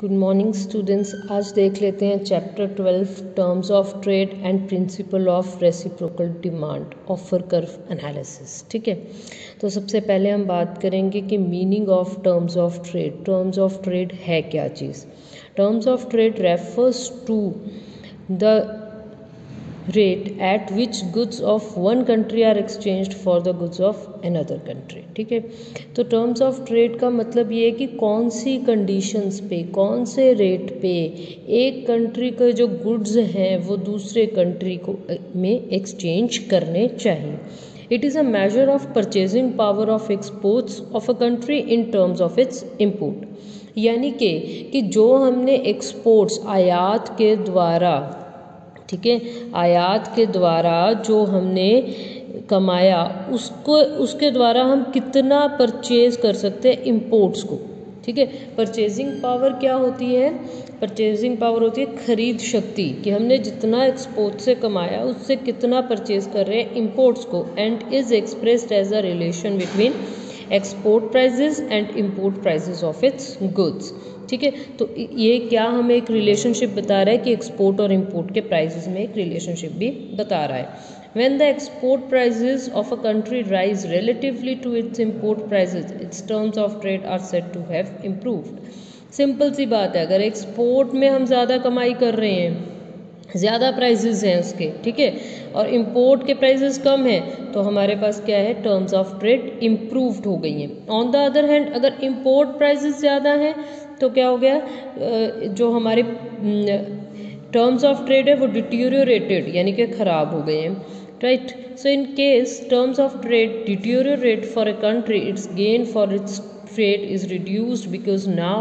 Good morning students आज देख लेते हैं chapter twelve terms of trade and principle of reciprocal demand offer curve analysis ठीक है? तो सबसे पहले हम बात करेंगे कि meaning of terms of trade terms of trade है क्या चीज़? Terms of trade refers to the rate at which goods of one country are exchanged for the goods of another country ठीक है? तो टर्म्स ऑफ़ ट्रेड का मतलब ये है कि कौन सी कंडीशंस पे, कौन से रेट पे एक कंट्री के जो गुड्स हैं, वो दूसरे कंट्री को में एक्सचेंज करने चाहिए। It is a measure of purchasing power of exports of a country in terms of its import यानी कि जो हमने एक्सपोर्ट्स आयात के द्वारा ठीक है? आयात के द्वारा जो हमने कमाया, उसको, उसके द्वारा हम कितना परचेज कर सकते हैं इम्पोर्ट्स को? ठीक है? परचेजिंग पावर क्या होती है? परचेजिंग पावर होती है खरीद शक्ति, कि हमने जितना एक्सपोर्ट से कमाया, उससे कितना परचेज कर रहे हैं इम्पोर्ट्स को and is expressed as a relation between export prices and import prices of its goods ठीक है? तो ये क्या हमें एक रिलेशनशिप बता रहा है कि एक्सपोर्ट और इम्पोर्ट के प्राइजेस में एक रिलेशनशिप भी बता रहा है। When the export prices of a country rise relatively to its import prices, its terms of trade are said to have improved. Simple सी बात है, अगर एक्सपोर्ट में हम ज़्यादा कमाई कर रहे हैं, ज़्यादा प्राइजेज़ हैं उसके, ठीक है? और इम्पोर्ट के प्राइजेस कम हैं तो हमारे पास क्या है? टर्म्स ऑफ़ ट्रेड इम्प्रूव्ड हो गई हैं। ऑन द अदर हैंड अगर इम्पोर्ट प्राइजेस ज़्यादा हैं तो क्या हो गया? जो हमारे टर्म्स ऑफ़ ट्रेड है वो डिटीरियोरेटेड यानी कि ख़राब हो गए हैं। Right so in case terms of trade deteriorate for a country its gain for its trade is reduced because now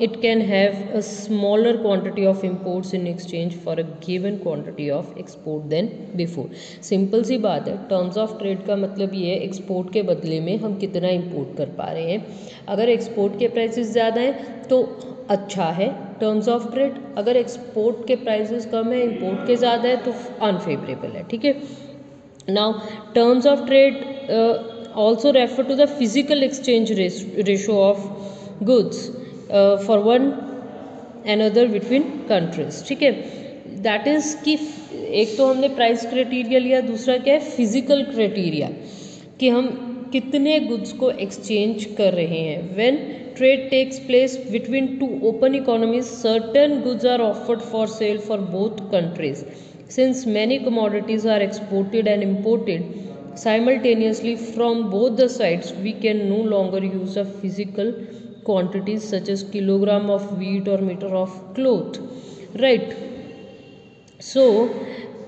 it can have a smaller quantity of imports in exchange for a given quantity of export than before. Simple सी बात है terms of trade का मतलब ये है export के बदले में हम कितना इंपोर्ट कर पा रहे हैं। अगर एक्सपोर्ट के प्राइसेस ज़्यादा हैं तो अच्छा है। टर्म्स ऑफ़ ट्रेड अगर एक्सपोर्ट के प्राइसेस कम है इंपोर्ट के ज़्यादा है तो अनफेवरेबल है, ठीक है? Now terms of trade also refer to the physical exchange ratio of goods uh, for one another between countries ठीक है? दैट इज़ कि एक तो हमने प्राइस क्राइटेरिया लिया दूसरा क्या है? फ़िज़िकल क्राइटेरिया कि हम कितने गुड्स को एक्सचेंज कर रहे हैं। When trade takes place between two open economies certain goods are offered for sale for both countries since many commodities are exported and imported simultaneously, from both the sides, we can no longer use a physical quantities such as kilogram of wheat or meter of cloth. Right. So,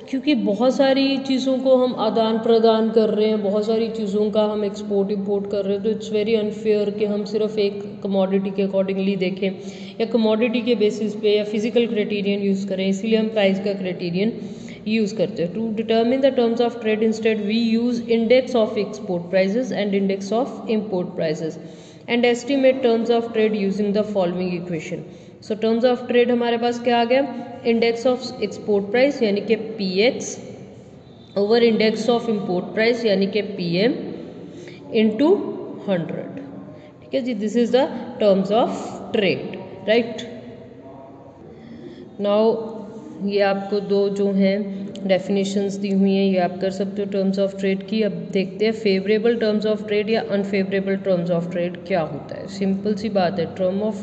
क्योंकि बहुत सारी चीज़ों को हम आदान प्रदान कर रहे हैं, बहुत सारी चीज़ों का हम एक्सपोर्ट इम्पोर्ट कर रहे हैं तो इट्स वेरी अनफेयर कि हम सिर्फ़ एक कमोडिटी के अकॉर्डिंगली देखें, या कमोडिटी के बेसिस पे या फ़िज़िकल क्राइटेरियन यूज़ करें, इसीलिए हम प्राइस का क्राइटेरियन यूज़ करते हैं। To determine the terms of trade instead we use index of export prices and index of import prices and estimate terms of trade using the following equation so terms of trade हमारे पास क्या आ गया? Index of export price यानी कि P X over index of import price यानी कि P M into hundred ठीक है जी? This is the terms of trade right now ये आपको दो जो हैं डेफिनेशंस दी हुई हैं, ये आप कर सकते हो टर्म्स ऑफ़ ट्रेड की। अब देखते हैं फेवरेबल टर्म्स ऑफ़ ट्रेड या अनफेवरेबल टर्म्स ऑफ़ ट्रेड क्या होता है। सिंपल सी बात है term of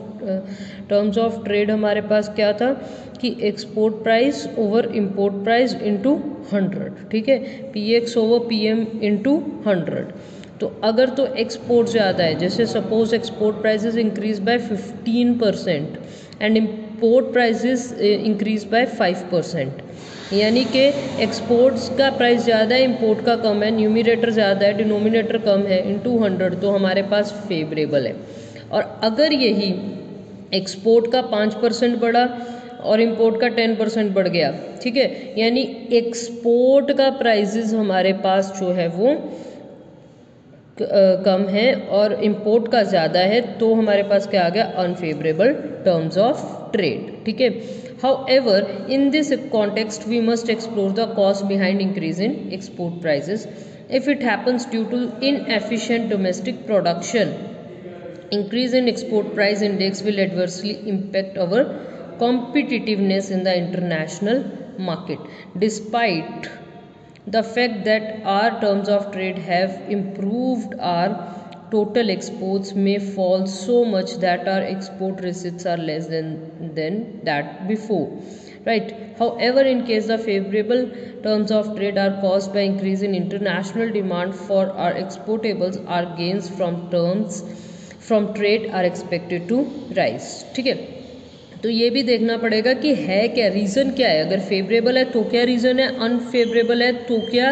terms of trade हमारे पास क्या था कि export price over import price into hundred ठीक है? P X over P M into hundred तो अगर तो एक्सपोर्ट ज़्यादा है, जैसे suppose export prices increase by fifteen percent and import prices increase by five percent यानी कि एक्सपोर्ट्स का प्राइस ज़्यादा है इम्पोर्ट का कम है न्यूमिनेटर ज़्यादा है डिनोमिनेटर कम है, इन टू हंड्रेड तो हमारे पास फेवरेबल है। और अगर यही एक्सपोर्ट का पाँच परसेंट बढ़ा और इम्पोर्ट का टेन परसेंट बढ़ गया, ठीक है? यानी एक्सपोर्ट का प्राइजेस हमारे पास जो है वो कम है और इम्पोर्ट का ज़्यादा है तो हमारे पास क्या आ गया? अनफेवरेबल टर्म्स ऑफ़ ट्रेड ठीक है? However in this context we must explore the cost behind increase in export prices if it happens due to inefficient domestic production increase in export price index will adversely impact our competitiveness in the international market. Despite the fact that our terms of trade have improved our total exports may fall so much that our export receipts are less than than that before right however in case the favorable terms of trade are caused by increase in international demand for our exportables our gains from terms from trade are expected to rise ठीक है तो ये भी देखना पड़ेगा कि है क्या रीज़न क्या है। अगर फेवरेबल है तो क्या रीज़न है अनफेवरेबल है तो क्या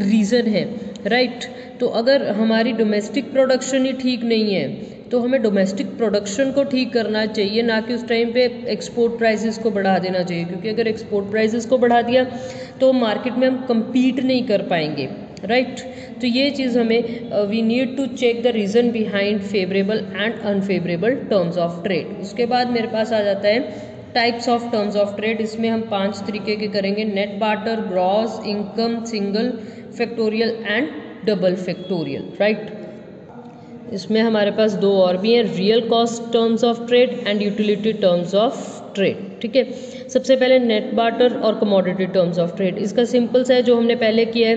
रीज़न है राइट तो अगर हमारी डोमेस्टिक प्रोडक्शन ही ठीक नहीं है तो हमें डोमेस्टिक प्रोडक्शन को ठीक करना चाहिए, ना कि उस टाइम पे एक्सपोर्ट प्राइसेस को बढ़ा देना चाहिए। क्योंकि अगर एक्सपोर्ट प्राइसेस को बढ़ा दिया तो मार्केट में हम कम्पीट नहीं कर पाएँगे। राइट? तो ये चीज़ हमें we need to check the reason behind favourable and unfavourable terms of trade उसके बाद मेरे पास आ जाता है types of terms of trade इसमें हम पाँच तरीके के करेंगे. Net barter gross income single factorial and double factorial right इसमें हमारे पास दो और भी हैं. Real cost terms of trade and utility terms of trade ठीक है? सबसे पहले नेट बाटर और कमोडिटी टर्म्स ऑफ़ ट्रेड इसका सिंपल सा है जो हमने पहले किया है.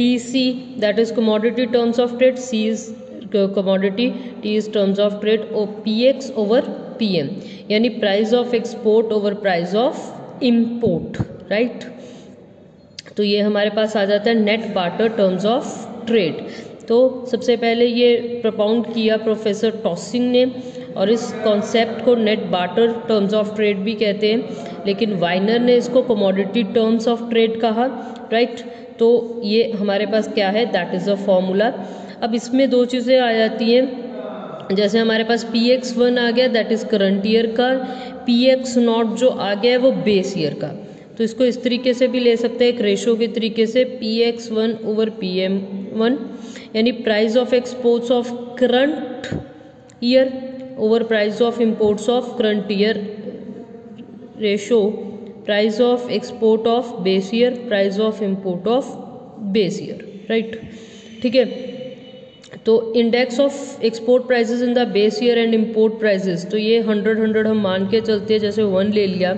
That is commodity terms of trade C is commodity T is terms of trade और P X over P M यानी price of export over price of import right तो ये हमारे पास आ जाता है net barter terms of trade तो सबसे पहले ये प्रपाउंड किया प्रोफेसर टॉसिंग ने, और इस कॉन्सेप्ट को net barter terms of trade भी कहते हैं, लेकिन वाइनर ने इसको कमोडिटी टर्म्स ऑफ़ ट्रेड कहा राइट तो ये हमारे पास क्या है? दैट इज़ अ फॉर्मूला अब इसमें दो चीज़ें आ जाती हैं। जैसे हमारे पास पी एक्स वन आ गया दैट इज़ करंट ईयर का पी एक्स नॉट जो आ गया है, वो बेस ईयर का। तो इसको इस तरीके से भी ले सकते हैं, एक रेशो के तरीके से P X one over P M one यानी price of exports of current year over price of imports of current year ratio price of export of base year price of import of base year right ठीक है? तो index of export prices in the base year and import prices तो ये hundred hundred हम मान के चलते हैं, जैसे वन ले लिया।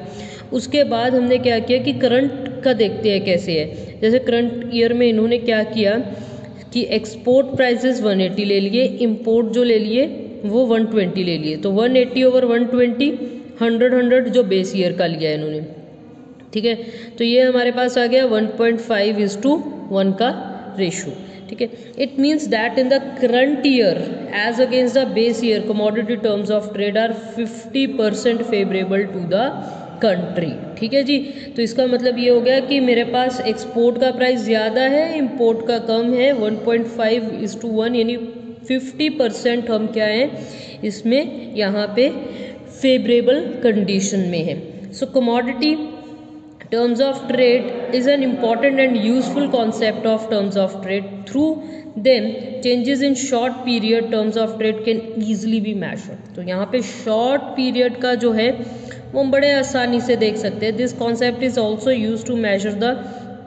उसके बाद हमने क्या किया कि करंट का देखते हैं कैसे है। जैसे करंट ईयर में इन्होंने क्या किया कि एक्सपोर्ट प्राइसेस 180 ले लिए इंपोर्ट जो ले लिए, वो 120 ले लिए। तो 180 ओवर 120 100 100 जो बेस ईयर का लिया इन्होंने। ठीक है? तो ये हमारे पास आ गया 1.5 point five is to one का रेशो ठीक है? It means that in the current year as against the base year commodity terms of trade are 50 percent favourable to the country ठीक है जी? तो इसका मतलब ये हो गया कि मेरे पास एक्सपोर्ट का प्राइस ज़्यादा है इंपोर्ट का कम है 1.5 point five is to one यानी 50 परसेंट हम क्या हैं? इसमें यहाँ पे फेवरेबल कंडीशन में है। So commodity terms of trade is an important and useful concept of terms of trade through them changes in short period terms of trade can easily be measured तो यहाँ पे short period का जो है वो हम बड़े आसानी से देख सकते हैं this concept is also use to measure the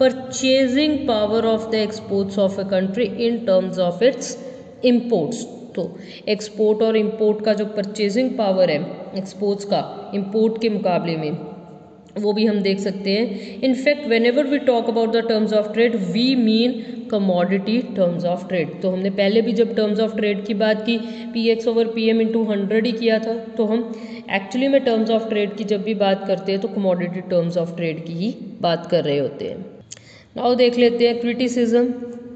purchasing power of the exports of a country in terms of its imports तो एक्सपोर्ट और इम्पोर्ट का जो परचेजिंग पावर है एक्सपोर्ट्स का इम्पोर्ट के मुकाबले में वो भी हम देख सकते हैं। In fact whenever we talk about the terms of trade we mean commodity terms of trade तो हमने पहले भी जब टर्म्स ऑफ़ ट्रेड की बात की P X over P M into hundred ही किया था तो हम एक्चुअली में टर्म्स ऑफ़ ट्रेड की जब भी बात करते हैं तो कमोडिटी टर्म्स ऑफ़ ट्रेड की ही बात कर रहे होते हैं। नाउ देख लेते हैं criticism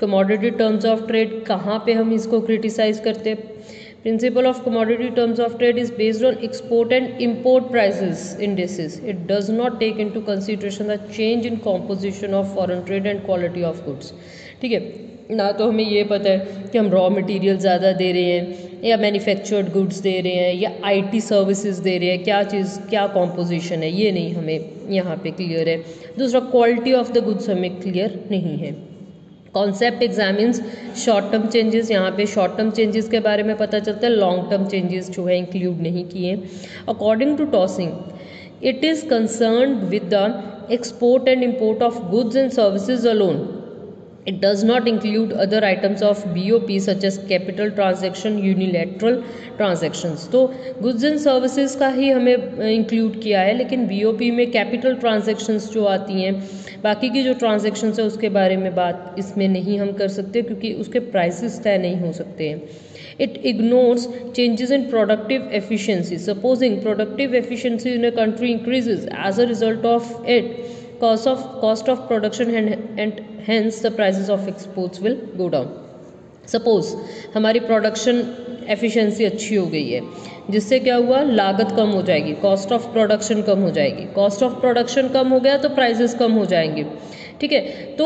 commodity terms of trade कहाँ पे हम इसको क्रिटिसाइज करते हैं? Principle of commodity terms of trade is based on export and import prices indices. It does not take into consideration the change in composition of foreign trade and quality of goods. ठीक है ना तो हमें ये पता है कि हम रॉ मटेरियल ज़्यादा दे रहे हैं या मैन्युफैक्चर्ड गुड्स दे रहे हैं या आईटी सर्विसेज दे रहे हैं क्या चीज़ क्या कॉम्पोजिशन है ये नहीं हमें यहाँ पे क्लियर है दूसरा क्वालिटी ऑफ द गुड्स हमें क्लियर नहीं है concept examines short term changes यहाँ पे शॉर्ट टर्म चेंजेस के बारे में पता चलता है लॉन्ग टर्म चेंजेस जो है इंक्लूड नहीं किए according to Taussig it is concern with the export and import of goods and services alone It does not include other items of BOP such as capital transaction, unilateral transactions. तो goods and services का ही हमें include किया है लेकिन BOP में capital transactions जो आती हैं बाकी की जो ट्रांजेक्शन्स है उसके बारे में बात इसमें नहीं हम कर सकते क्योंकि उसके प्राइसेस तय नहीं हो सकते हैं it ignores changes in productive efficiency supposing productive efficiency in a country increases as a result of it cost of cost of production and, and hence the prices of exports will go down. Suppose हमारी production efficiency अच्छी हो गई है जिससे क्या हुआ? लागत कम हो जाएगी कॉस्ट ऑफ़ प्रोडक्शन कम हो जाएगी। कॉस्ट ऑफ़ प्रोडक्शन कम हो गया तो प्राइसेस कम हो जाएँगे। ठीक है? तो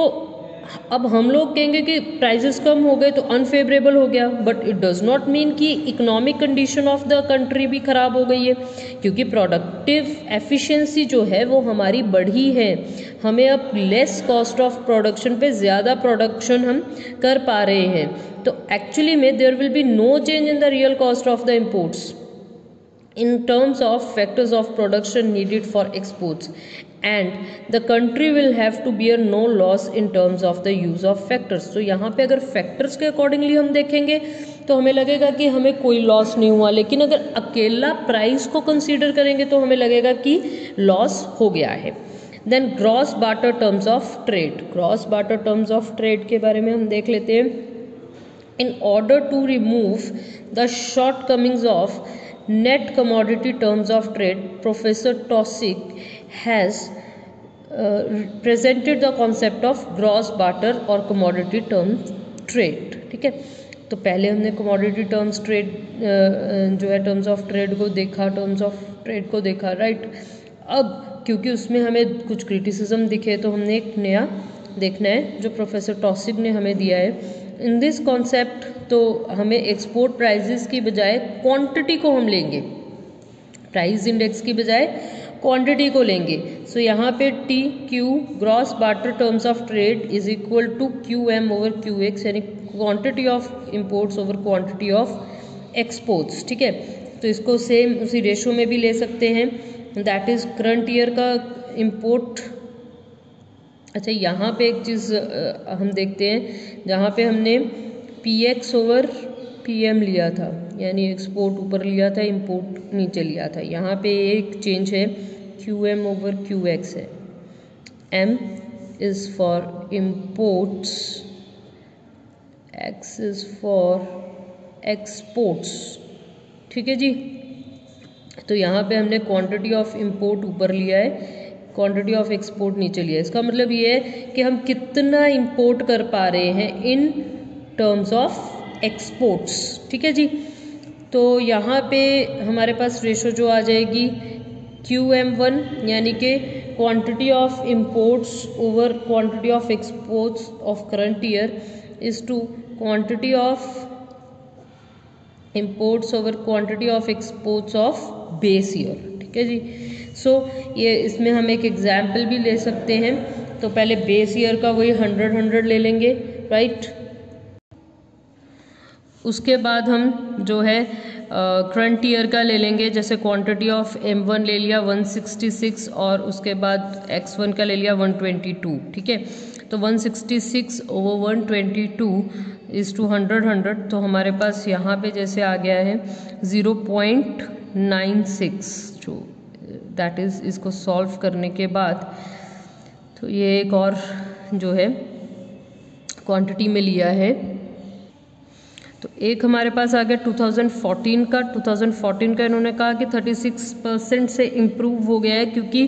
अब हम लोग कहेंगे कि प्राइसेस कम हो गए तो अनफेवरेबल हो गया but it does not mean कि economic condition of the country भी ख़राब हो गई है, क्योंकि प्रोडक्टिव एफिशिएंसी जो है वो हमारी बढ़ी है। हमें अब लेस कॉस्ट ऑफ़ प्रोडक्शन पे ज़्यादा प्रोडक्शन हम कर पा रहे हैं। तो एक्चुअली में there will be no change in the real cost of the imports in terms of factors of production needed for exports. And the country will have to bear no loss in terms of the use of factors. तो यहाँ पे अगर factors के accordingly हम देखेंगे तो हमें लगेगा कि हमें कोई लॉस नहीं हुआ। लेकिन अगर अकेला प्राइस को कंसीडर करेंगे तो हमें लगेगा कि लॉस हो गया है। Then gross barter terms of trade gross barter terms of trade के बारे में हम देख लेते हैं। In order to remove the shortcomings of net commodity terms of trade, Professor Taussig has uh, presented the concept of gross barter or commodity terms trade. ठीक है तो पहले हमने कमोडिटी टर्म्स ट्रेड जो है टर्म्स ऑफ़ ट्रेड को देखा terms of trade को देखा राइट अब क्योंकि उसमें हमें कुछ क्रिटिसिज्म दिखे तो हमने एक नया देखना है जो प्रोफेसर टॉसिक ने हमें दिया है इन दिस कॉन्सेप्ट तो हमें एक्सपोर्ट प्राइजेस की बजाय क्वांटिटी को हम लेंगे। प्राइस इंडेक्स की बजाय क्वांटिटी को लेंगे। सो so, यहाँ पे T Q gross barter terms of trade is equal to Q M over Q X यानी quantity of imports over quantity of exports ठीक है? तो इसको सेम उसी रेशो में भी ले सकते हैं। दैट इज़ करंट ईयर का इम्पोर्ट अच्छा यहाँ पे एक चीज़ हम देखते हैं, जहाँ पे हमने P X over P M लिया था, यानी एक्सपोर्ट ऊपर लिया था इम्पोर्ट नीचे लिया था। यहाँ पे एक चेंज है Q M over Q X है। M is for imports X is for exports ठीक है जी? तो यहाँ पे हमने क्वांटिटी ऑफ़ इम्पोर्ट ऊपर लिया है। क्वांटिटी ऑफ़ एक्सपोर्ट नीचे लिया। इसका मतलब ये है कि हम कितना इंपोर्ट कर पा रहे हैं इन टर्म्स ऑफ़ एक्सपोर्ट्स ठीक है जी? तो यहाँ पे हमारे पास रेशो जो आ जाएगी क्यू एम वन यानी कि quantity of imports over quantity of exports of current year is to quantity of imports over quantity of exports of base year ठीक है जी? सो so, ये इसमें हम एक एग्ज़ाम्पल भी ले सकते हैं। तो पहले बेस ईयर का वही हंड्रेड हंड्रेड ले लेंगे राइट उसके बाद हम जो है करंट ईयर का ले लेंगे। जैसे क्वांटिटी ऑफ़ एम वन ले लिया 166 और उसके बाद एक्स वन का ले लिया 122 ठीक है? तो 166 over 122 is to hundred hundred तो हमारे पास यहाँ पे जैसे आ गया है ज़ीरो पॉइंट नाइन सिक्स जो दैट इज़ इसको सॉल्व करने के बाद तो ये एक और जो है क्वांटिटी में लिया है। तो एक हमारे पास आ गया 2014 का। 2014 का इन्होंने कहा कि 36 परसेंट से इम्प्रूव हो गया है, क्योंकि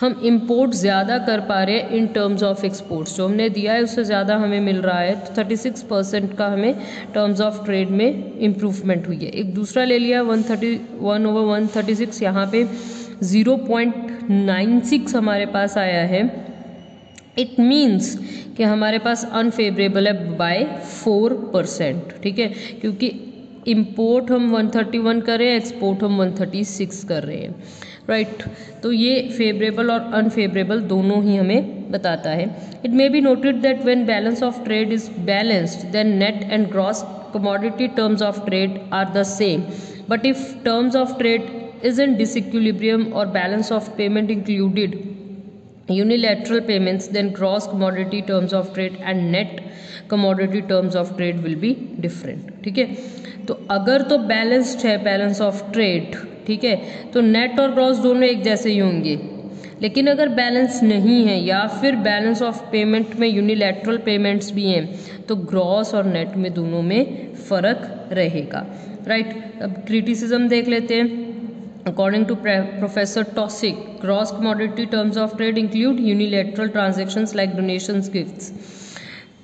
हम इंपोर्ट ज़्यादा कर पा रहे हैं इन टर्म्स ऑफ़ एक्सपोर्ट्स जो हमने दिया है, उससे ज़्यादा हमें मिल रहा है। तो 36 परसेंट का हमें टर्म्स ऑफ़ ट्रेड में इम्प्रूवमेंट हुई है। एक दूसरा ले लिया 131 ओवर 136 यहाँ पे 0.96 हमारे पास आया है। इट मीन्स कि हमारे पास अनफेवरेबल है बाय फोर परसेंट ठीक है? क्योंकि इम्पोर्ट हम 131 कर रहे हैं एक्सपोर्ट हम 136 कर रहे हैं। Right right. तो ये फेवरेबल और अनफेवरेबल दोनों ही हमें बताता है। It may be noted that when balance of trade is balanced then net and gross commodity terms of trade are the same but if terms of trade is in disequilibrium or balance of payment included unilateral payments then gross commodity terms of trade and net commodity terms of trade will be different ठीक है तो अगर तो balanced है balance of trade ठीक है तो net और ग्रॉस दोनों एक जैसे ही होंगे लेकिन अगर बैलेंस नहीं है या फिर बैलेंस ऑफ़ पेमेंट में यूनिलैटरल पेमेंट्स भी हैं तो ग्रॉस और नेट में दोनों में फ़र्क रहेगा राइट अब क्रिटिसिज्म देख लेते हैं According to Professor Taussig, gross commodity terms of trade include unilateral transactions like donations, gifts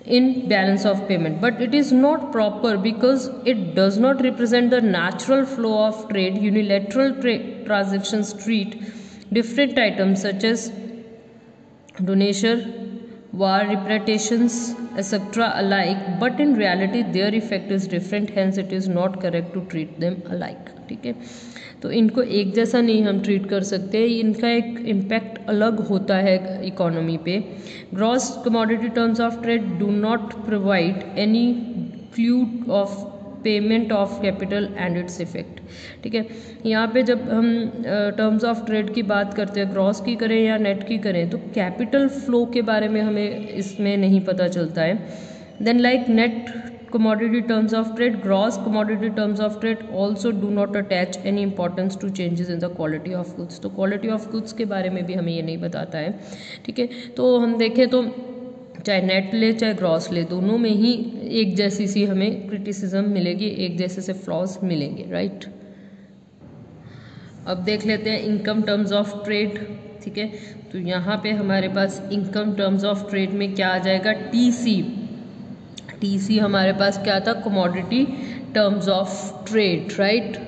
in balance of payment. But it is not proper because it does not represent the natural flow of trade. Unilateral tra transactions treat different items such as donation, war reparations, etc. alike, but in reality their effect is different, hence it is not correct to treat them alike. Okay? तो इनको एक जैसा नहीं हम treat कर सकते। इनका एक इम्पैक्ट अलग होता है इकोनॉमी पे। Gross commodity terms of trade do not provide any clue of payment of capital and its effect ठीक है? यहाँ पे जब हम टर्म्स ऑफ़ ट्रेड की बात करते हैं ग्रॉस की करें या नेट की करें तो कैपिटल फ्लो के बारे में हमें इसमें नहीं पता चलता है। Then like net commodity terms of trade, gross commodity terms of trade also do not attach any importance to changes in the quality of goods. तो quality of goods के बारे में भी हमें ये नहीं बताता है, ठीक है? तो हम देखें तो चाहे नेट ले, चाहे ग्रॉस ले, दोनों में ही एक जैसी सी हमें क्रिटिसिज्म मिलेगी, एक जैसे से फ्लॉज मिलेंगे राइट अब देख लेते हैं इनकम टर्म्स ऑफ़ ट्रेड ठीक है? तो यहाँ पे हमारे पास इनकम टर्म्स ऑफ़ ट्रेड में क्या आ जाएगा? टी सी टीसी हमारे पास क्या था? Commodity terms of trade right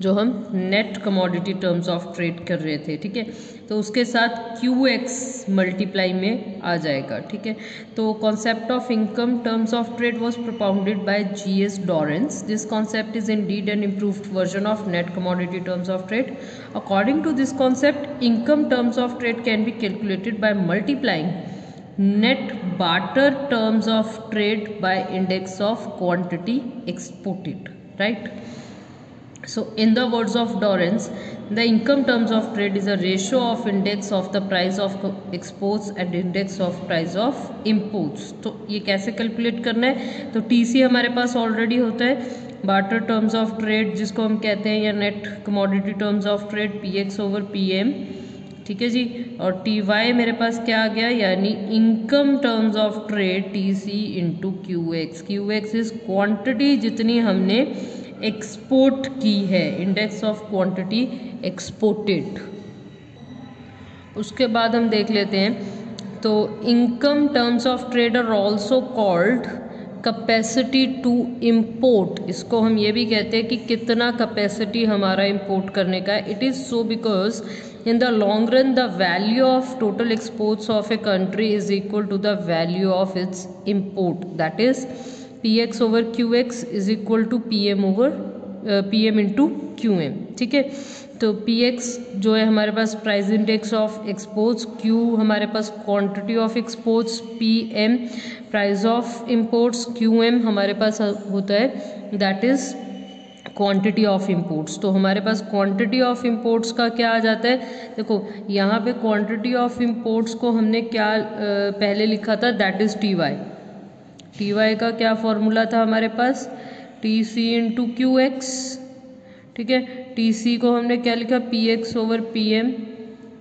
जो हम net commodity terms of trade कर रहे थे, ठीक है? तो उसके साथ क्यू एक्स मल्टीप्लाई में आ जाएगा, ठीक है? तो concept of income terms of trade was propounded by G S Dorrance this concept is indeed an improved version of net commodity terms of trade according to this concept income terms of trade can be calculated by multiplying net barter terms of trade by index of quantity exported right so in the words of Dorrance the income terms of trade is a ratio of index of the price of exports and index of price of imports तो कैसे calculate करना है तो TC हमारे पास already होता है barter terms of trade जिसको हम कहते हैं या net commodity terms of trade P X over P M ठीक है जी? और टी वाई मेरे पास क्या आ गया? यानी income terms of trade T C into Q X Q X is quantity जितनी हमने एक्सपोर्ट की है. इंडेक्स ऑफ़ क्वांटिटी एक्सपोर्टेड उसके बाद हम देख लेते हैं। तो income terms of trade are also called capacity to import इसको हम ये भी कहते हैं कि कितना कैपेसिटी हमारा इम्पोर्ट करने का है। It is so because in the long run the value of total exports of a country is equal to the value of its import that is px over qx is equal to pm over uh, pm into qm ठीक है तो px जो है हमारे पास price index of exports q हमारे पास quantity of exports pm price of imports qm हमारे पास होता है that is quantity of imports तो हमारे पास क्वांटिटी ऑफ़ इंपोर्ट्स का क्या आ जाता है? देखो, यहाँ पे क्वांटिटी ऑफ़ इंपोर्ट्स को हमने क्या पहले लिखा था? That is T Y T Y का क्या फॉर्मूला था हमारे पास? T C into Q X ठीक है? टी सी को हमने क्या लिखा? P X over P M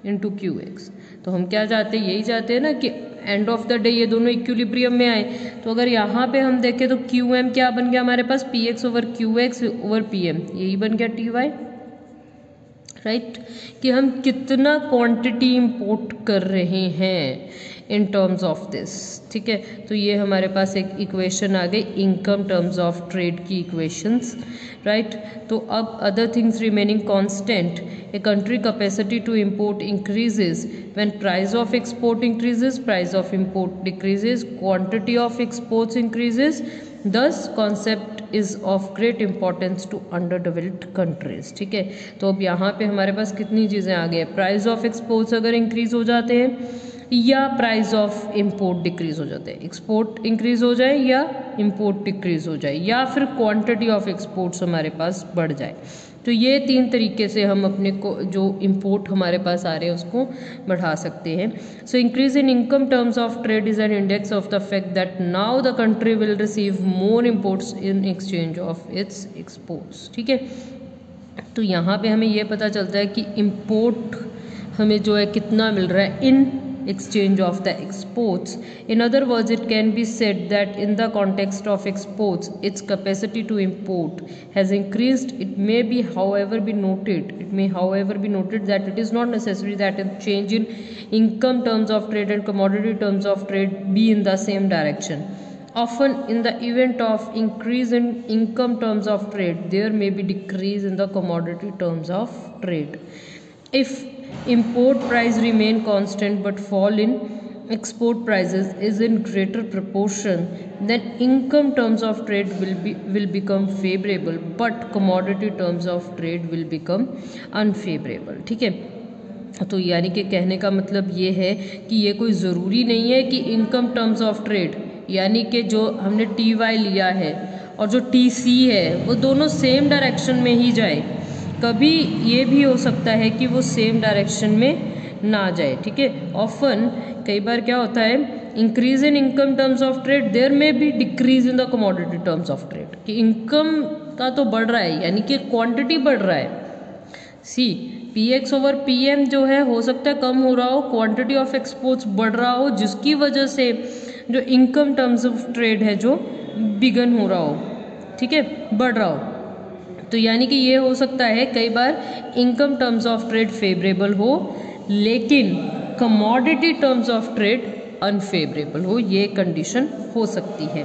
into Q X तो हम क्या चाहते हैं यही चाहते हैं ना कि एंड ऑफ़ द डे ये दोनों इक्विलिब्रियम में आए। तो अगर यहाँ पे हम देखें तो क्यू एम क्या बन गया हमारे पास? P X over Q X over P M यही बन गया टी वाई राइट कि हम कितना क्वांटिटी इंपोर्ट कर रहे हैं। इन टर्म्स ऑफ़ दिस ठीक है? तो ये हमारे पास एक इक्वेशन आ गई इनकम टर्म्स ऑफ़ ट्रेड की इक्वेशंस राइट तो अब other things remaining constant a country capacity to import increases when price of export increases price of import decreases quantity of exports increases this concept is of great importance to underdeveloped countries ठीक है? तो अब यहाँ पे हमारे पास कितनी चीज़ें आ गई है? प्राइस ऑफ़ एक्सपोर्ट्स अगर इंक्रीज हो जाते हैं या प्राइस ऑफ़ इंपोर्ट डिक्रीज हो जाते हैं। एक्सपोर्ट इंक्रीज हो जाए या इंपोर्ट डिक्रीज हो जाए, या फिर क्वांटिटी ऑफ़ एक्सपोर्ट्स हमारे पास बढ़ जाए। तो ये तीन तरीके से हम अपने को, जो इम्पोर्ट हमारे पास आ रहे हैं, उसको बढ़ा सकते हैं। So increase in income terms of trade is an index of the fact that now the country will receive more imports in exchange of its exports ठीक है? तो यहाँ पे हमें ये पता चलता है कि इम्पोर्ट हमें जो है कितना मिल रहा है इन exchange of the exports. In other words, it can be said that in the context of exports, its capacity to import has increased. It may be, however, be noted. It may, however, be noted that it is not necessary that a change in income terms of trade and commodity terms of trade be in the same direction. Often, in the event of increase in income terms of trade, there may be decrease in the commodity terms of trade. If import price remain constant but fall in export prices is in greater proportion then income terms of trade will be will become favorable but commodity terms of trade will become unfavorable ठीक है तो यानी कि कहने का मतलब ये है कि ये कोई ज़रूरी नहीं है कि इनकम टर्म्स ऑफ़ ट्रेड यानी कि जो हमने टी वाई लिया है और जो टी सी है वो दोनों सेम डायरेक्शन में ही जाए कभी ये भी हो सकता है कि वो सेम डायरेक्शन में ना जाए, ठीक है? ऑफन कई बार क्या होता है increase in income terms of trade there में भी decrease in the commodity terms of trade कि इनकम का तो बढ़ रहा है, यानी कि क्वांटिटी बढ़ रहा है। C P X over P M जो है, हो सकता है कम हो रहा हो क्वांटिटी ऑफ़ एक्सपोर्ट्स बढ़ रहा हो, जिसकी वजह से जो इनकम टर्म्स ऑफ़ ट्रेड है, जो बिगन हो रहा हो, ठीक है? बढ़ रहा हो। तो यानी कि ये हो सकता है, कई बार income terms of trade favourable हो, लेकिन commodity terms of trade unfavourable हो, ये कंडीशन हो सकती है।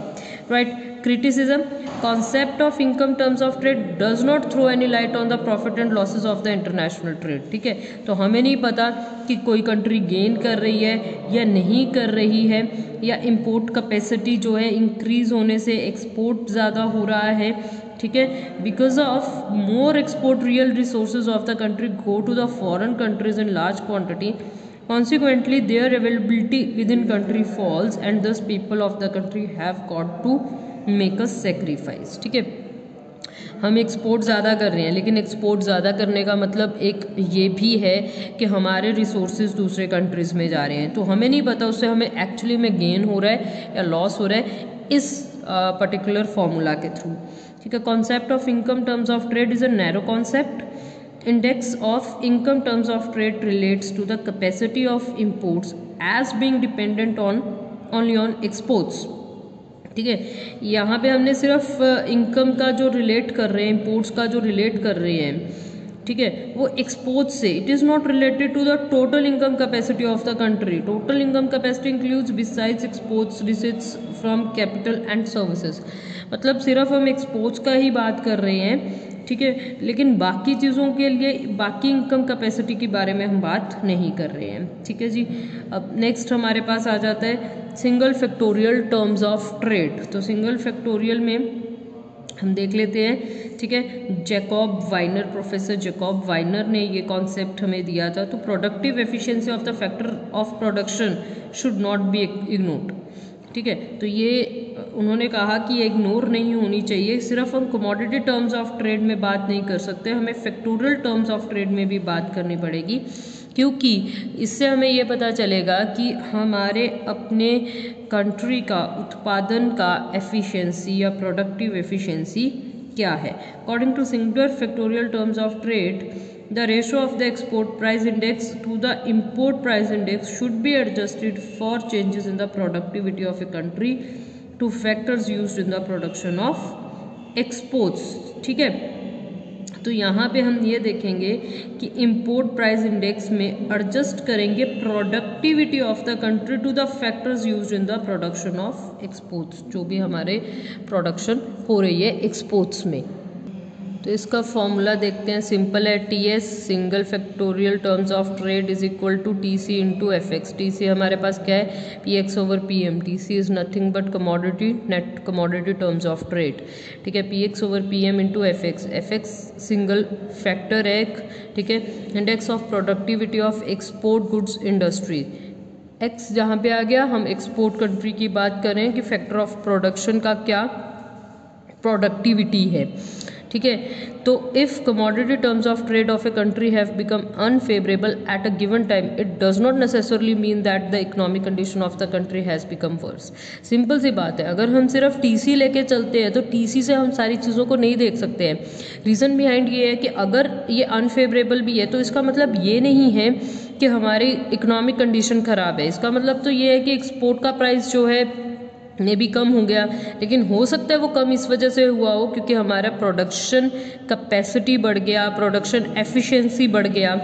Right criticism concept of income terms of trade does not throw any light on the profit and losses of the international trade, ठीक है? तो हमें नहीं पता कि कोई कंट्री गेन कर रही है या नहीं कर रही है, या इंपोर्ट कैपेसिटी जो है इंक्रीज होने से एक्सपोर्ट ज़्यादा हो रहा है ठीक है? Because of more export real resources of the country go to the foreign countries in large quantity consequently, their availability within country falls and thus people of the country have got to make a sacrifice, ठीक है? हम export ज़्यादा कर रहे हैं, लेकिन export ज़्यादा करने का मतलब एक ये भी है कि हमारे रिसोर्सेज दूसरे कंट्रीज़ में जा रहे हैं। तो हमें नहीं पता, उससे हमें एक्चुअली में गेन हो रहा है या लॉस हो रहा है इस पर्टिकुलर फॉर्मूला के थ्रू ठीक है concept of income terms of trade is a narrow concept index of income terms of trade relates to the capacity of imports as being dependent on only on exports ठीक है, यहाँ पे हमने सिर्फ़ income का जो रिलेट कर रहे हैं इम्पोर्ट्स का जो रिलेट कर रहे हैं, ठीक है, वो एक्सपोर्ट से it is not related to the total income capacity of the country total income capacity includes besides exports receipts from capital and services मतलब सिर्फ़ हम एक्सपोर्ट्स का ही बात कर रहे हैं, ठीक है? लेकिन बाकी चीज़ों के लिए, बाकी इनकम कैपेसिटी के बारे में हम बात नहीं कर रहे हैं, ठीक है जी? अब नेक्स्ट हमारे पास आ जाता है single factorial terms of trade तो सिंगल फैक्टोरियल में हम देख लेते हैं, ठीक है? Jacob Viner professor Jacob Viner ने ये कॉन्सेप्ट हमें दिया था। तो productive efficiency of the factor of production should not be ignored ठीक है? तो ये, उन्होंने कहा कि इग्नोर नहीं होनी चाहिए। सिर्फ़ हम कमोडिटी टर्म्स ऑफ़ ट्रेड में बात नहीं कर सकते, हमें फैक्टोरियल टर्म्स ऑफ़ ट्रेड में भी बात करनी पड़ेगी, क्योंकि इससे हमें ये पता चलेगा कि हमारे अपने कंट्री का, उत्पादन का एफिशिएंसी या प्रोडक्टिव एफिशिएंसी क्या है। According to singular factorial terms of trade the ratio of the export price index to the import price index should be adjusted for changes in the productivity of a country to factors used in the production of exports ठीक है तो यहाँ पे हम ये देखेंगे कि import price index में एडजस्ट करेंगे productivity of the country to the factors use in the production of exports जो भी हमारे प्रोडक्शन हो रही है एक्सपोर्ट्स में तो इसका फॉर्मूला देखते हैं। सिंपल है T S single factorial terms of trade is equal to T C into F X T C हमारे पास क्या है? P X over P M T C is nothing but commodity net commodity terms of trade ठीक है P X over P M into F X F X single factor है एक, ठीक है? Index of productivity of export goods industry X जहाँ पे आ गया, हम एक्सपोर्ट कंट्री की बात करें कि फैक्टर ऑफ़ प्रोडक्शन का क्या? प्रोडक्टिविटी है। ठीक है? तो if commodity terms of trade of a country have become unfavourable at a given time it does not necessarily mean that the economic condition of the country has become worse simple सी बात है। अगर हम सिर्फ़ TC लेके चलते हैं तो टीसी से हम सारी चीज़ों को नहीं देख सकते हैं। रीज़न बिहाइंड ये है कि अगर ये अनफेवरेबल भी है तो इसका मतलब ये नहीं है कि हमारी इकोनॉमिक कंडीशन ख़राब है। इसका मतलब तो ये है कि एक्सपोर्ट का प्राइस जो है ने भी कम हो गया। लेकिन हो सकता है वो कम इस वजह से हुआ हो क्योंकि हमारा प्रोडक्शन कैपेसिटी बढ़ गया प्रोडक्शन एफिशिएंसी बढ़ गया।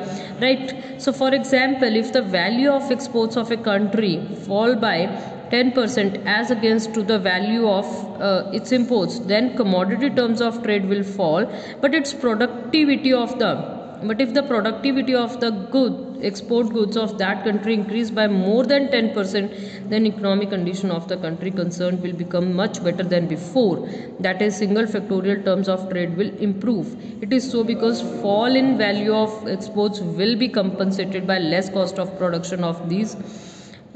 Right so for example if the value of exports of a country fall by 10% as against to the value of uh, its imports then commodity terms of trade will fall but its productivity of the but if the productivity of the good export goods of that country increase by more than 10% then economic condition of the country concerned will become much better than before. That is single factorial terms of trade will improve. It is so because fall in value of exports will be compensated by less cost of production of these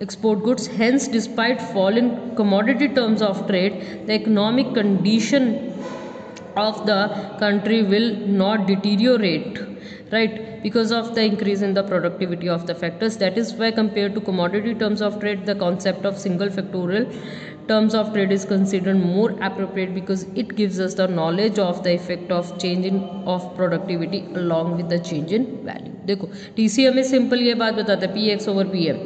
export goods. Hence despite fall in commodity terms of trade the economic condition of the country will not deteriorate right because of the increase in the productivity of the factors that is why compared to commodity terms of trade the concept of single factorial terms of trade is considered more appropriate because it gives us the knowledge of the effect of change in of productivity along with the change in value देखो TC हमें simple ये बात बताता है P X over P M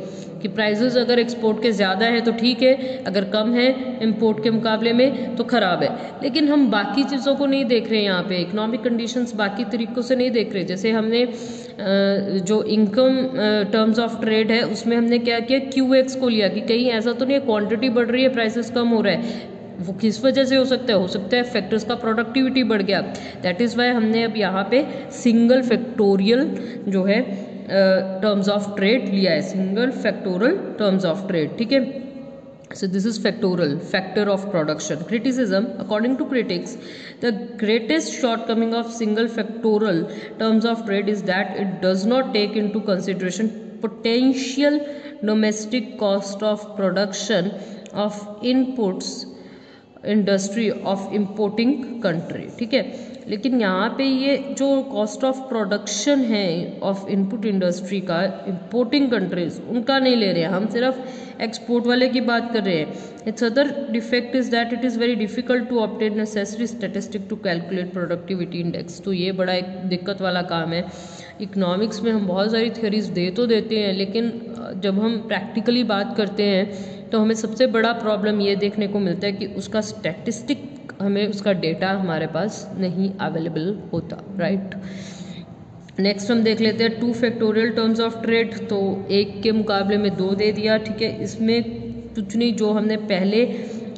कि prizes अगर export के ज़्यादा है तो ठीक है, अगर कम है इम्पोर्ट के मुकाबले में तो ख़राब है। लेकिन हम बाकी चीज़ों को नहीं देख रहे हैं यहाँ पे इकोनॉमिक कंडीशंस बाकी तरीक़ों से नहीं देख रहे। जैसे हमने जो इनकम टर्म्स ऑफ़ ट्रेड है, उसमें हमने क्या किया? क्यू एक्स को लिया कि कहीं ऐसा तो नहीं है क्वान्टिटी बढ़ रही है प्राइसेस कम हो रहा है। वो किस वजह से हो सकता है? हो सकता है फैक्टर्स का प्रोडक्टिविटी बढ़ गया। दैट इज़ वाई हमने अब यहाँ पे सिंगल फैक्टोरियल जो है टर्म्स ऑफ़ ट्रेड लिया है single factoral terms of trade ठीक है? So this is factoral factor of production criticism according to critics the greatest shortcoming of single factoral terms of trade is that it does not take into consideration potential domestic cost of production of inputs industry of importing country ठीक है? लेकिन यहाँ पे ये जो cost of production है of input industry का importing countries उनका नहीं ले रहे हैं। हम सिर्फ़ एक्सपोर्ट वाले की बात कर रहे हैं। Its other defect is that it is very difficult to obtain necessary statistic to calculate productivity index तो ये बड़ा एक दिक्कत वाला काम है। इकोनॉमिक्स में हम बहुत सारी थ्योरीज दे तो देते हैं, लेकिन जब हम प्रैक्टिकली बात करते हैं तो हमें सबसे बड़ा प्रॉब्लम ये देखने को मिलता है कि उसका स्टैटिस्टिक हमें उसका डेटा हमारे पास नहीं अवेलेबल होता राइट नेक्स्ट हम देख लेते हैं two factorial terms of trade तो एक के मुकाबले में दो दे दिया, ठीक है? इसमें कुछ नहीं, जो हमने पहले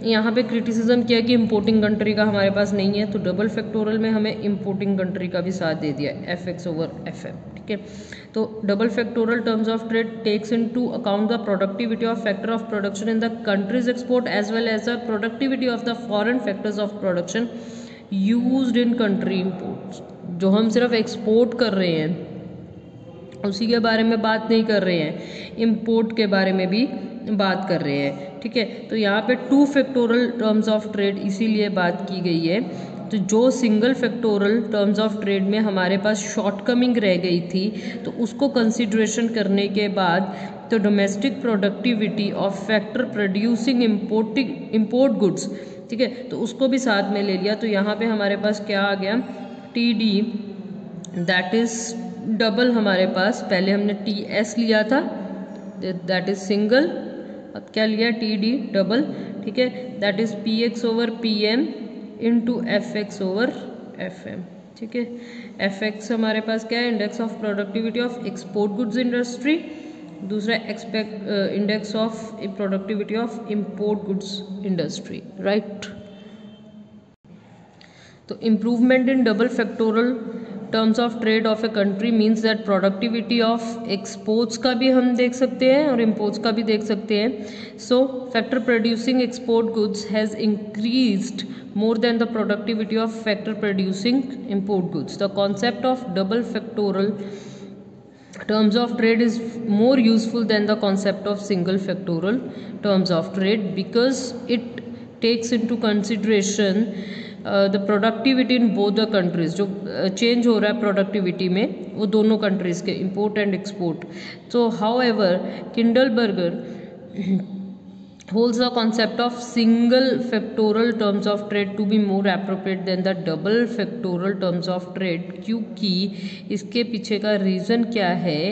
यहाँ पे क्रिटिसिज्म किया कि इम्पोर्टिंग कंट्री का हमारे पास नहीं है तो डबल फैक्टोरियल में हमें इम्पोर्टिंग कंट्री का भी साथ दे दिया F X over F M ठीक है तो double factorial terms of trade takes into account the productivity of factor of production in the countries export as well as the productivity of the foreign factors of production use in country import जो हम सिर्फ़ export कर रहे हैं, उसी के बारे में बात नहीं कर रहे हैं इम्पोर्ट के बारे में भी बात कर रहे हैं। ठीक है? तो यहाँ पे two factoral terms of trade इसीलिए बात की गई है तो जो single factoral terms of trade में हमारे पास शॉर्टकमिंग रह गई थी तो उसको कंसिड्रेशन करने के बाद तो domestic productivity of factor producing importing import goods ठीक है? तो उसको भी साथ में ले लिया। तो यहाँ पे हमारे पास क्या आ गया? T D that is double हमारे पास। पहले हमने टी एस लिया था दैट इज़ सिंगल अब क्या लिया? टी डी डबल ठीक है? That is P X over P M into F X over F M ठीक है? एफ़ एक्स हमारे पास क्या है? Index of productivity of export goods industry दूसरा expect index of productivity of import goods industry right तो improvement in double factoral terms of trade of a country means that productivity of exports का भी हम देख सकते हैं और imports का भी देख सकते हैं so factor producing export goods has increased more than the productivity of factor producing import goods the concept of double factorial terms of trade is more useful than the concept of single factorial terms of trade because it takes into consideration the productivity in both the countries जो change हो रहा है productivity में, वो दोनों countries के import and export so however Kindleberger holds the concept of single factorial terms of trade to be more appropriate than the double factorial terms of trade, क्योंकि इसके पीछे का रीज़न क्या है?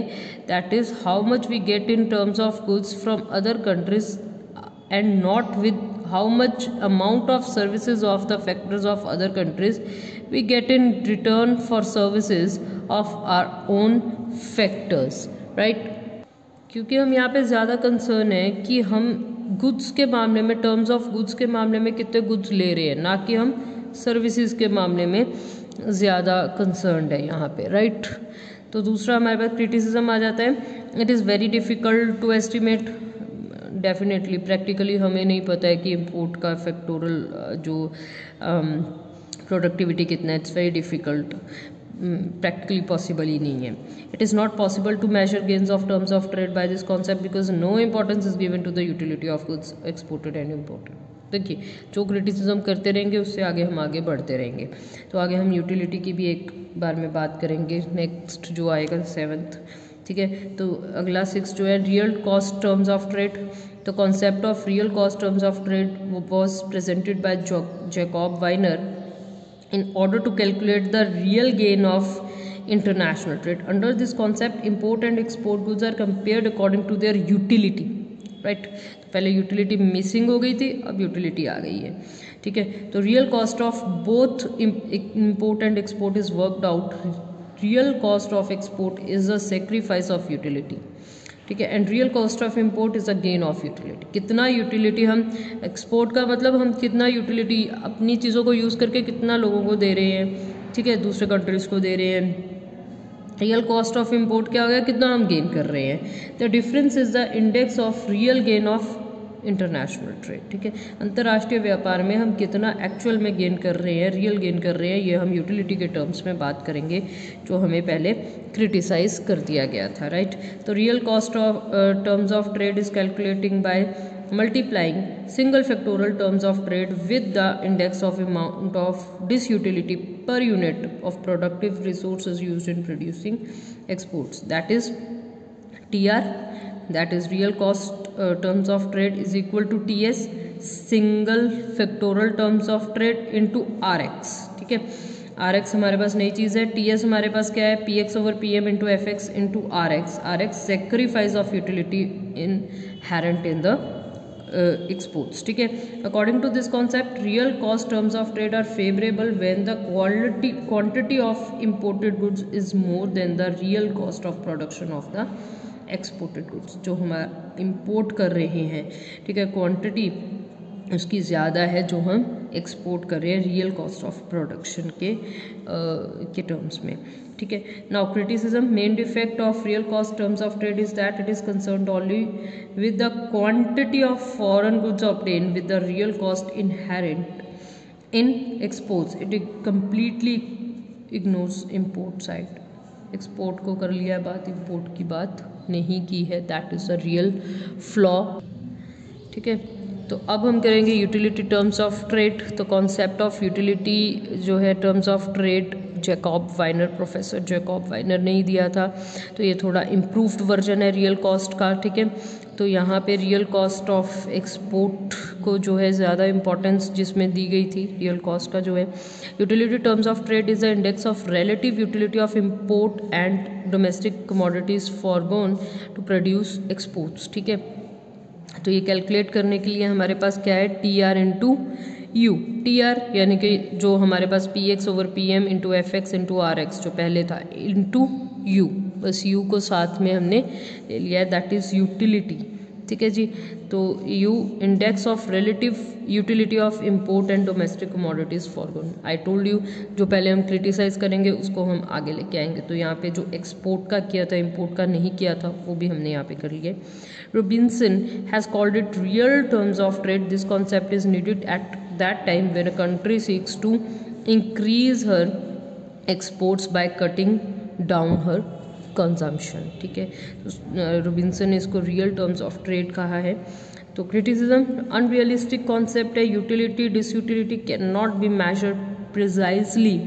That is how much we get in terms of goods from other countries and not with how much amount of services of the factors of other countries we get in return for services of our own factors, right? क्योंकि हम यहाँ पे ज़्यादा concern है कि हम goods के मामले में टर्म्स ऑफ़ गुड्स के मामले में कितने गुड्स ले रहे हैं, ना कि हम सर्विसेज़ के मामले में ज़्यादा कंसर्न है यहाँ पे राइट तो दूसरा हमारे पास क्रिटिसिज्म आ जाता है। It is very difficult to estimate definitely practically हमें नहीं पता है कि इम्पोर्ट का फैक्टोरल जो प्रोडक्टिविटी कितना है it's very difficult practically possible ही नहीं है. It is not possible to measure gains of terms of trade by this concept because no importance is given to the utility of goods exported and imported देखिए, जो criticism करते रहेंगे, उससे आगे हम आगे बढ़ते रहेंगे. तो आगे हम यूटिलिटी की भी एक बार में बात करेंगे. नेक्स्ट जो आएगा सेवन्थ ठीक है तो अगला सिक्स जो है real cost terms of trade तो concept of real cost terms of trade was presented by Jacob Viner in order to calculate the real gain of international trade. Under this concept, import and export goods are compared according to their utility. Right? तो पहले utility missing हो गई थी अब utility आ गई है ठीक है तो real cost of both import and export is worked out real cost of export is a sacrifice of utility ठीक है? And real cost of import is a gain of utility कितना यूटिलिटी हम एक्सपोर्ट का मतलब हम कितना utility अपनी चीज़ों को यूज़ करके कितना लोगों को दे रहे हैं, ठीक है? दूसरे कंट्रीज़ को दे रहे हैं। रियल कॉस्ट ऑफ़ इम्पोर्ट क्या हो गया? कितना हम गेन कर रहे हैं। The difference is the index of real gain of international trade ठीक है? अंतर्राष्ट्रीय व्यापार में हम कितना एक्चुअल में गेन कर रहे हैं रियल गेन कर रहे हैं, ये हम यूटिलिटी के टर्म्स में बात करेंगे, जो हमें पहले क्रिटिसाइज कर दिया गया था राइट तो real cost of terms of trade is calculating by multiplying single factoral terms of trade with the index of amount of disutility per unit of productive resource use in producing exports that is T R that is real cost uh, terms of trade is equal to ts single factorial terms of trade into rx ठीक है are x हमारे पास नई चीज़ है T S हमारे पास क्या है P X over P M into F X into R X R X sacrifice of utility in inherent in the exports ठीक है according to this concept real cost terms of trade are favorable when the quality quantity of imported goods is more than the real cost of production of the exported goods जो हम import कर रहे हैं ठीक है? Quantity उसकी ज़्यादा है जो हम एक्सपोर्ट कर रहे हैं रियल कॉस्ट ऑफ़ प्रोडक्शन के uh, के टर्म्स में ठीक है? Now criticism main defect of real cost terms of trade is that it is concern only with the quantity of foreign goods obtain with the real cost inherent in exports it completely ignores import side export को कर लिया बात import की बात। नहीं की है. That is a real flaw ठीक है? तो अब हम करेंगे यूटिलिटी टर्म्स ऑफ़ ट्रेड तो कॉन्सेप्ट ऑफ़ यूटिलिटी जो है terms of trade Jacob Viner professor Jacob Viner ने ही दिया था। तो ये थोड़ा इम्प्रूव्ड वर्जन है रियल कॉस्ट का, ठीक है? तो यहाँ पे रियल कॉस्ट ऑफ़ एक्सपोर्ट को जो है ज़्यादा इम्पोर्टेंस जिसमें दी गई थी रियल कॉस्ट का जो है। Utility terms of trade is the index of relative utility of import and domestic commodities foregone to produce exports ठीक है? तो ये कैलकुलेट करने के लिए हमारे पास क्या है? T R into U T R यानी कि जो हमारे पास P X over P M into F X into R X जो पहले था इंटू यू बस यू को साथ में हमने ले लिया है दैट इज़ यूटिलिटी ठीक है जी? तो U index of relative utility of import and domestic commodities for good I told you जो पहले हम क्रिटिसाइज करेंगे, उसको हम आगे लेके आएँगे। तो यहाँ पे जो एक्सपोर्ट का किया था इम्पोर्ट का नहीं किया था, वो भी हमने यहाँ पे कर लिए Robinson has called it real terms of trade this concept is needed at that time when a country seeks to increase her exports by cutting down her consumption ठीक है? तो, रोबिनसन ने इसको रियल टर्म्स ऑफ़ ट्रेड कहा है। तो criticism unrealistic concept है utility disutility can not be measure precisely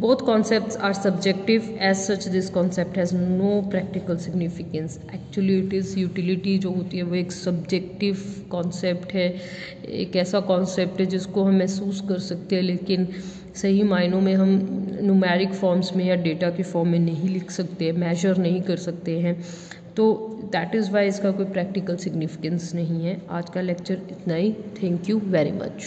both concept are subjective as such this concept has no practical significance actually it is utility जो होती है, वो एक सब्जेक्टिव कॉन्सेप्ट है। एक ऐसा कॉन्सेप्ट है जिसको हम महसूस कर सकते हैं, लेकिन सही मायनों में हम नुमैरिक फॉर्म्स में या डेटा के फॉर्म में नहीं लिख सकते मेजर नहीं कर सकते हैं। तो दैट इज़ वाई इसका कोई प्रैक्टिकल सिग्निफिकेंस नहीं है। आज का लेक्चर इतना ही। Thank you very much